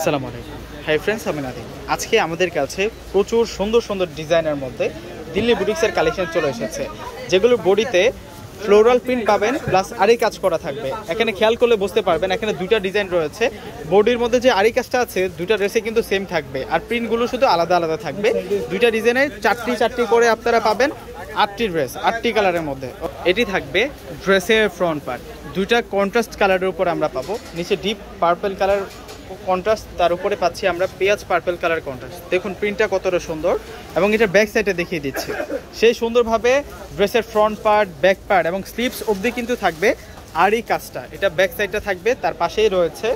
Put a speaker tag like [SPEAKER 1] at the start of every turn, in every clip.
[SPEAKER 1] আসসালামু আলাইকুম। Hi friends আমি নাদিম। আজকে আমাদের কাছে প্রচুর সুন্দর সুন্দর ডিজাইনের মধ্যে দিল্লি বুটিক্সের কালেকশন চলে এসেছে। যেগুলো বডিতে ফ্লোরাল প্রিন্ট পাবেন প্লাস আরি কাজ করা থাকবে। এখানে খেয়াল করলে বুঝতে পারবেন, এখানে দুইটা ডিজাইন রয়েছে। বডির মধ্যে যে আরি কাজটা আছে, দুইটা ড্রেসে কিন্তু সেম থাকবে। আর প্রিন্টগুলো শুধু আলাদা আলাদা থাকবে। দুইটা ডিজাইনে চারটি চারটি করে আপনারা পাবেন আটটি ড্রেস আটটি কালারের মধ্যে। এটি থাকবে ড্রেসের ফ্রন্ট পার্ট দুইটা কন্ট্রাস্ট কালারের উপর আমরা পাবো। নিচে ডিপ পার্পল কালার কন্ট্রাস্ট তার উপরে পাচ্ছি আমরা পেঁয়াজ পার্পেল কালার কন্ট্রাস্ট দেখুন প্রিন্টটা কতটা সুন্দর এবং এটা ব্যাক সাইডে দেখিয়ে দিচ্ছি। সেই সুন্দরভাবে ড্রেসের ফ্রন্ট পার্ট ব্যাক পার্ট এবং স্লিপস অবধি কিন্তু থাকবে আর এই কাজটা। এটা ব্যাক সাইডটা থাকবে, তার পাশেই রয়েছে,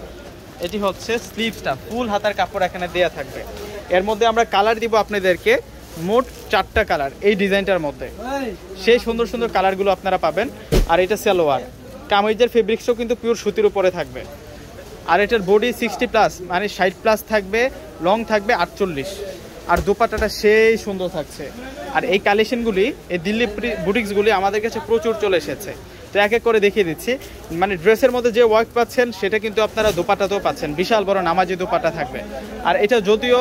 [SPEAKER 1] এটি হচ্ছে স্লিভসটা ফুল হাতার কাপড় এখানে দেয়া থাকবে। এর মধ্যে আমরা কালার দিব আপনাদেরকে মোট চারটা কালার এই ডিজাইনটার মধ্যে। সেই সুন্দর সুন্দর কালারগুলো আপনারা পাবেন। আর এটা সালোয়ার। কামিজের ফেব্রিক্সও কিন্তু পিওর সুতির উপরে থাকবে। আর এটার বডি সিক্সটি প্লাস মানে ষাট প্লাস থাকবে লং থাকবে আটচল্লিশ। আর দোপাট্টাটা সেই সুন্দর থাকছে। আর এই কালেকশনগুলি এই দিল্লি বুটিক্সগুলি আমাদের কাছে প্রচুর চলে এসেছে। তো এক এক করে দেখিয়ে দিচ্ছি। মানে ড্রেসের মধ্যে যে ওয়ার্ক পাচ্ছেন, সেটা কিন্তু আপনারা দোপাট্টাতেও পাচ্ছেন। বিশাল বড় নামাজি দোপাট্টা থাকবে। আর এটা যদিও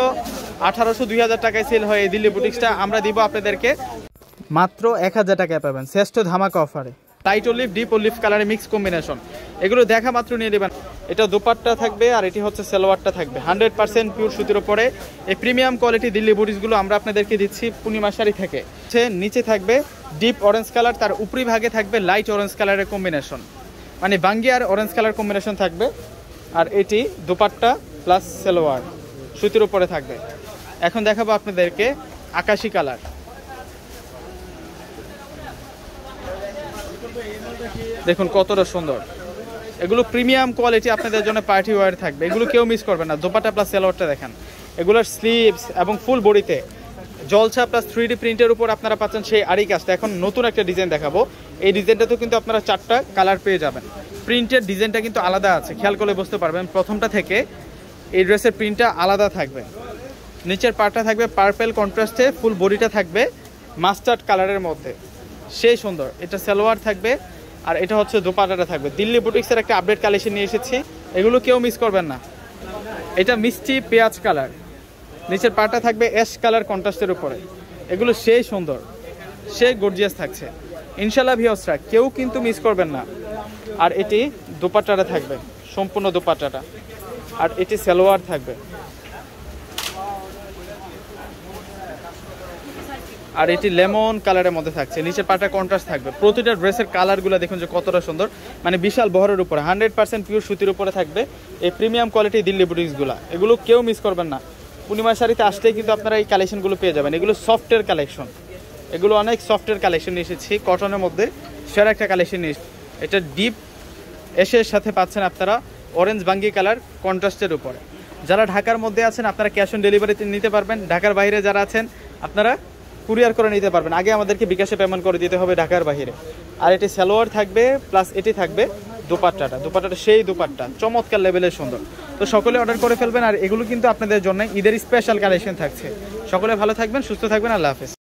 [SPEAKER 1] আঠারোশো দুই হাজার টাকায় সেল হয় এই দিল্লি বুটিক্সটা আমরা দিব আপনাদেরকে মাত্র এক হাজার টাকায় পাবেন। শ্রেষ্ঠ ধামাকা অফারে টাইট অলিভ ডিপ অলিভ কালারে মিক্স কম্বিনেশন এগুলো দেখা মাত্র নিয়ে নেবেন। এটা দুপাট্টা থাকবে আর এটি হচ্ছে সালোয়ারটা থাকবে। হান্ড্রেড পার্সেন্ট পিওর সুতির উপরে এই প্রিমিয়াম কোয়ালিটি দিল্লি বুটিসগুলো আমরা আপনাদেরকে দিচ্ছি পূর্ণিমা শাড়ি থেকে। নিচে থাকবে ডিপ অরেঞ্জ কালার তার উপরি ভাগে থাকবে লাইট অরেঞ্জ কালারের কম্বিনেশন মানে বাঙ্গি আর অরেঞ্জ কালার কম্বিনেশন থাকবে। আর এটি দুপাট্টা প্লাস সালোয়ার সুতির উপরে থাকবে। এখন দেখাবো আপনাদেরকে আকাশি কালার দেখুন, কতটা সুন্দর। এগুলো প্রিমিয়াম কোয়ালিটি আপনাদের জন্য পার্টি ওয়ার থাকবে। এগুলো কেউ মিস করবে না। দোপাটা প্লাস সেলোয়ারটা দেখেন। এগুলোর স্লিভস এবং ফুল বডিতে জলছা প্লাস থ্রি ডি প্রিন্টের উপর আপনারা পাচ্ছেন সেই আড়ি কাজটা। এখন নতুন একটা ডিজাইন দেখাবো। এই ডিজাইনটাতেও কিন্তু আপনারা চারটা কালার পেয়ে যাবেন। প্রিন্টের ডিজাইনটা কিন্তু আলাদা আছে। খেয়াল করলে বুঝতে পারবেন, প্রথমটা থেকে এই ড্রেসের প্রিন্টটা আলাদা থাকবে। নিচের পার্টটা থাকবে পার্পেল কন্ট্রাস্টে ফুল বডিটা থাকবে মাস্টার্ড কালারের মধ্যে। সেই সুন্দর। এটা সালোয়ার থাকবে। আর এটা হচ্ছে দোপাটাটা থাকবে। দিল্লি বুটিক্সের একটা আপডেট কালেকশন নিয়ে এসেছি। এগুলো কেউ মিস করবেন না। এটা মিষ্টি পেঁয়াজ কালার নিচের পাটা থাকবে অ্যাশ কালার কন্ট্রাস্টের উপরে। এগুলো সেই সুন্দর। সেই গর্জিয়াস থাকছে। ইনশাল্লাহ ভিওসরা কেউ কিন্তু মিস করবেন না। আর এটি দোপাট্টাটা থাকবে। সম্পূর্ণ দোপাট্টাটা আর এটি সালোয়ার থাকবে। আর এটি লেমন কালারের মধ্যে থাকছে। নিচের পাটা কন্ট্রাস্ট থাকবে। প্রতিটা ড্রেসের কালারগুলো দেখুন যে কতটা সুন্দর। মানে বিশাল বহরের উপরে হান্ড্রেড পার্সেন্ট পিওর সুতির উপরে থাকবে। এই প্রিমিয়াম কোয়ালিটি দিল্লি বুটিক্সগুলো এগুলো কেউ মিস করবেন না। পূর্ণিমা শাড়িতে আসলেই কিন্তু আপনারা এই কালেকশনগুলো পেয়ে যাবেন। এগুলো সফটের কালেকশন এগুলো অনেক সফটের কালেকশন এসেছি। কটনের মধ্যে সেরা একটা কালেকশন। এটা ডিপ এসের সাথে পাচ্ছেন আপনারা অরেঞ্জ বাঙ্গি কালার কন্ট্রাস্টের উপরে। যারা ঢাকার মধ্যে আছেন, আপনারা ক্যাশ অন ডেলিভারিতে নিতে পারবেন। ঢাকার বাইরে যারা আছেন, আপনারা কুরিয়ার করে নিতে পারবেন। আগে আমাদেরকে বিকাশে পেমেন্ট করে দিতে হবে ঢাকার বাহিরে। আর এটি সালোয়ার থাকবে প্লাস এটি থাকবে দুপাট্টাটা। দুপাট্টাটা সেই দুপাট্টা। চমৎকার লেভেলের সুন্দর। তো সকলে অর্ডার করে ফেলবেন, আর এগুলো কিন্তু আপনাদের জন্য ঈদের স্পেশাল কালেকশন থাকছে। সকলে ভালো থাকবেন, সুস্থ থাকবেন, আল্লাহ হাফেজ।